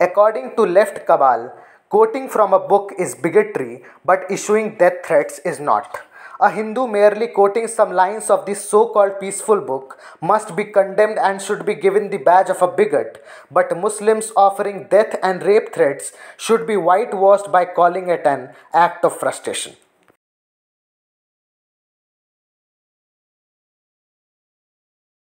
According to left cabal, quoting from a book is bigotry, but issuing death threats is not. A Hindu merely quoting some lines of this so called peaceful book must be condemned and should be given the badge of a bigot, but Muslims offering death and rape threats should be whitewashed by calling it an act of frustration.